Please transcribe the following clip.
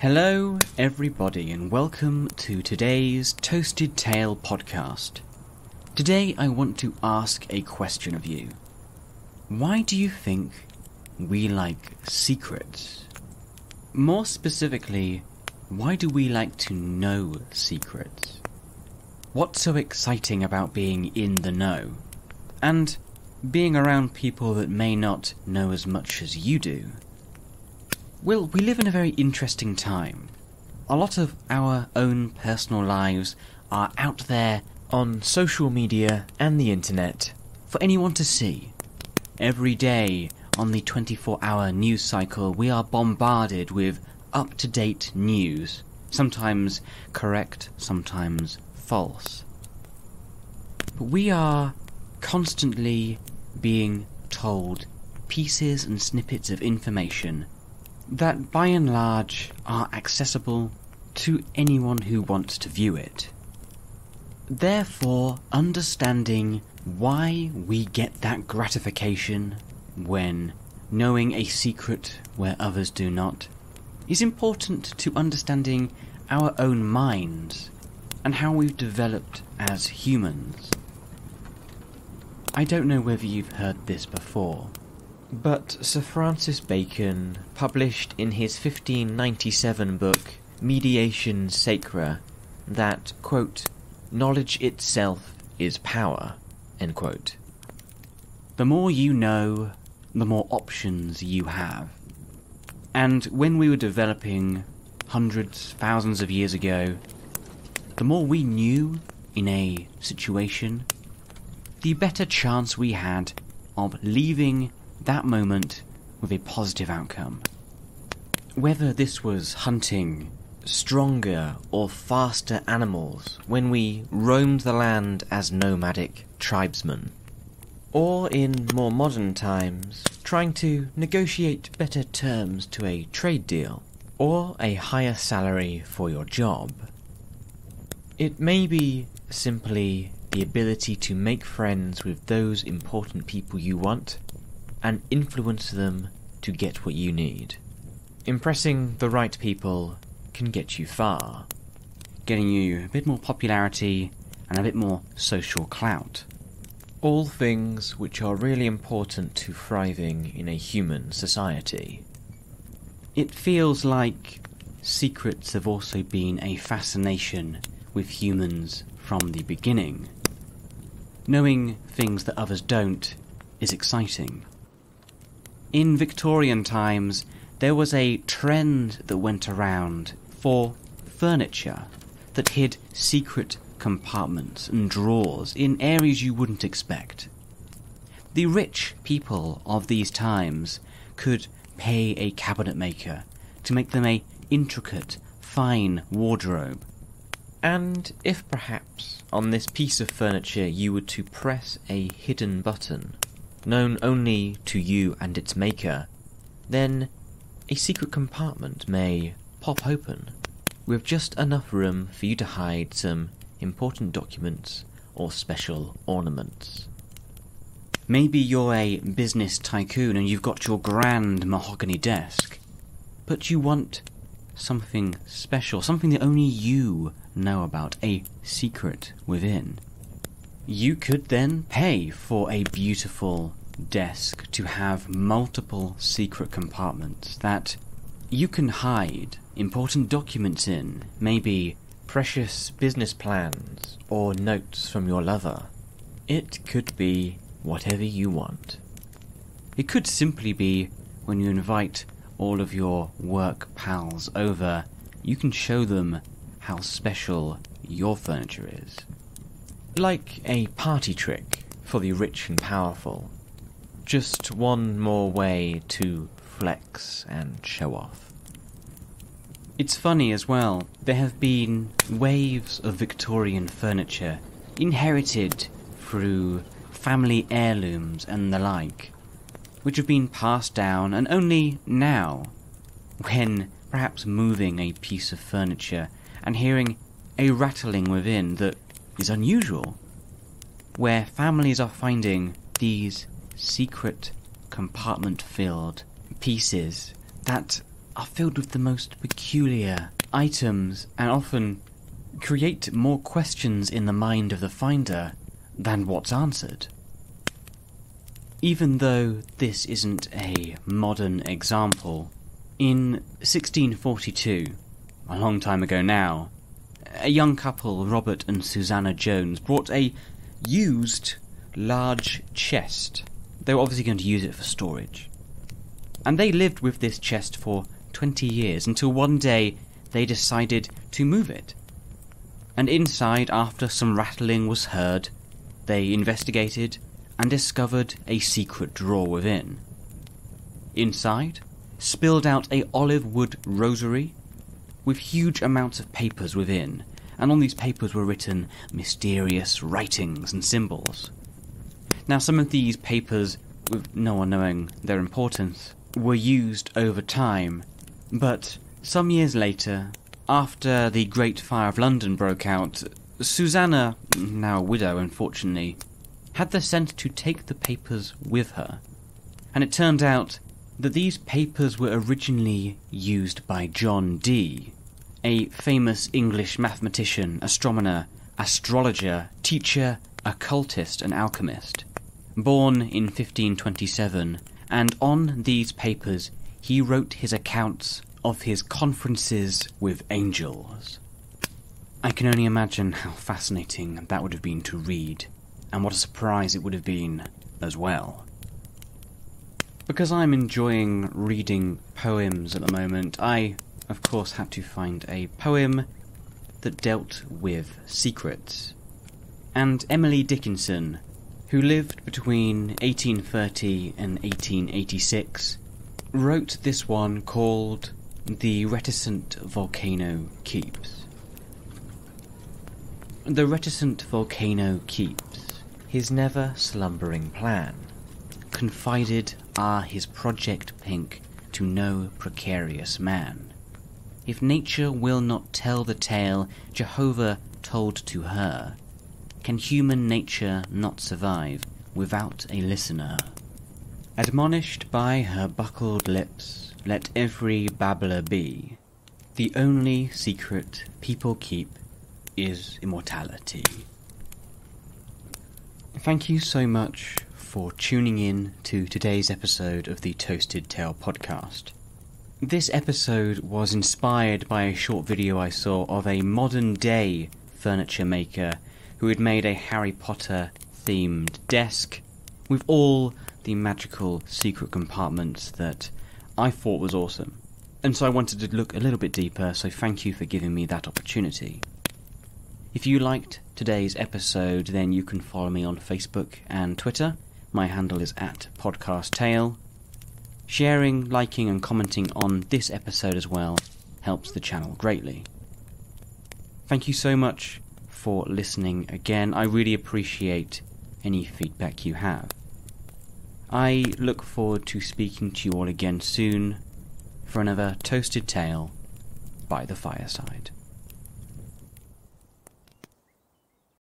Hello, everybody, and welcome to today's Toasted Tale podcast. Today, I want to ask a question of you. Why do you think we like secrets? More specifically, why do we like to know secrets? What's so exciting about being in the know? And being around people that may not know as much as you do? Well, we live in a very interesting time. A lot of our own personal lives are out there on social media and the internet for anyone to see. Every day on the 24 hour news cycle, we are bombarded with up to date news, sometimes correct, sometimes false. But we are constantly being told pieces and snippets of information that by and large are accessible to anyone who wants to view it. Therefore, understanding why we get that gratification when knowing a secret where others do not is important to understanding our own minds and how we've developed as humans. I don't know whether you've heard this before, but Sir Francis Bacon published in his 1597 book Meditationes Sacrae that, quote, knowledge itself is power, end quote. The more you know, the more options you have. And when we were developing hundreds, thousands of years ago, the more we knew in a situation, the better chance we had of leaving that moment with a positive outcome. Whether this was hunting stronger or faster animals when we roamed the land as nomadic tribesmen, or in more modern times, trying to negotiate better terms to a trade deal, or a higher salary for your job. It may be simply the ability to make friends with those important people you want and influence them to get what you need. Impressing the right people can get you far, getting you a bit more popularity and a bit more social clout. All things which are really important to thriving in a human society. It feels like secrets have also been a fascination with humans from the beginning. Knowing things that others don't is exciting. In Victorian times, there was a trend that went around for furniture that hid secret compartments and drawers in areas you wouldn't expect. The rich people of these times could pay a cabinet maker to make them a intricate, fine wardrobe. And if perhaps on this piece of furniture you were to press a hidden button, known only to you and its maker, then a secret compartment may pop open with just enough room for you to hide some important documents or special ornaments. Maybe you're a business tycoon and you've got your grand mahogany desk, but you want something special, something that only you know about, a secret within. You could then pay for a beautiful desk to have multiple secret compartments that you can hide important documents in, maybe precious business plans or notes from your lover. It could be whatever you want. It could simply be when you invite all of your work pals over, you can show them how special your furniture is. Like a party trick for the rich and powerful. Just one more way to flex and show off. It's funny as well, there have been waves of Victorian furniture inherited through family heirlooms and the like, which have been passed down, and only now, when perhaps moving a piece of furniture and hearing a rattling within that is unusual, where families are finding these secret compartment filled pieces that are filled with the most peculiar items and often create more questions in the mind of the finder than what's answered. Even though this isn't a modern example, in 1642, a long time ago now, a young couple, Robert and Susanna Jones, brought a used large chest. They were obviously going to use it for storage. And they lived with this chest for 20 years until one day they decided to move it. And inside, after some rattling was heard, they investigated and discovered a secret drawer within. Inside, spilled out a olive wood rosary with huge amounts of papers within, and on these papers were written mysterious writings and symbols. Now, some of these papers, with no one knowing their importance, were used over time, but some years later, after the Great Fire of London broke out, Susanna, now a widow unfortunately, had the sense to take the papers with her. And it turned out that these papers were originally used by John Dee, a famous English mathematician, astronomer, astrologer, teacher, occultist, and alchemist. Born in 1527, and on these papers he wrote his accounts of his conferences with angels. I can only imagine how fascinating that would have been to read, and what a surprise it would have been as well. Because I'm enjoying reading poems at the moment, I, of course, had to find a poem that dealt with secrets. And Emily Dickinson, who lived between 1830 and 1886, wrote this one called The Reticent Volcano Keeps. The reticent volcano keeps his never slumbering plan. Confided are his project pink to no precarious man. If nature will not tell the tale Jehovah told to her, can human nature not survive without a listener? Admonished by her buckled lips, let every babbler be. The only secret people keep is immortality. Thank you so much for tuning in to today's episode of the Toasted Tale podcast. This episode was inspired by a short video I saw of a modern day furniture maker who had made a Harry Potter themed desk with all the magical secret compartments that I thought was awesome. And so I wanted to look a little bit deeper, so thank you for giving me that opportunity. If you liked today's episode, then you can follow me on Facebook and Twitter. My handle is at Podcast Tale. Sharing, liking, and commenting on this episode as well helps the channel greatly. Thank you so much for listening again. I really appreciate any feedback you have. I look forward to speaking to you all again soon for another Toasted Tale by the Fireside.